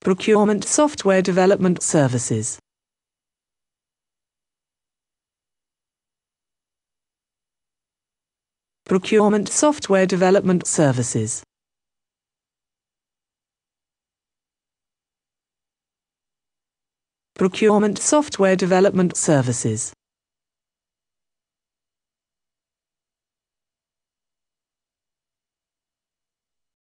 Procurement Software Development Services. Procurement Software Development Services. Procurement Software Development Services.